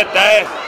Esta es. Eh?